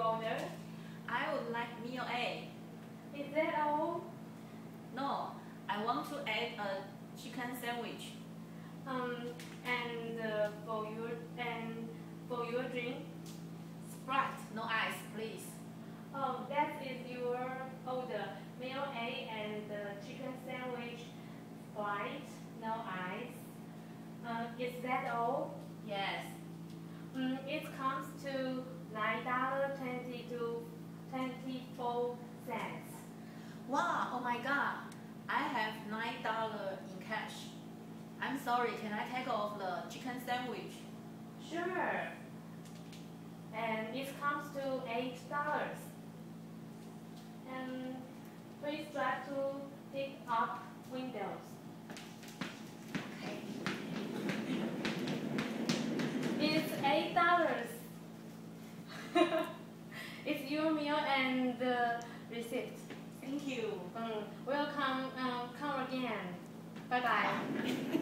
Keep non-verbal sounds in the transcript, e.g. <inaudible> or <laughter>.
I would like meal A. Is that all? No, I want to add a chicken sandwich. Um, and uh, for your and for your drink, Sprite, no ice, please. oh, that is your order. Meal A and the chicken sandwich, Sprite, no ice. Uh, is that all? $9.24. Wow, oh my god, I have $9 in cash. I'm sorry, can I take off the chicken sandwich? Sure. And it comes to $8. And please try to pick up windows. <laughs> it's your meal and the receipt. Thank you. Mm, welcome. Um, come again. Bye bye.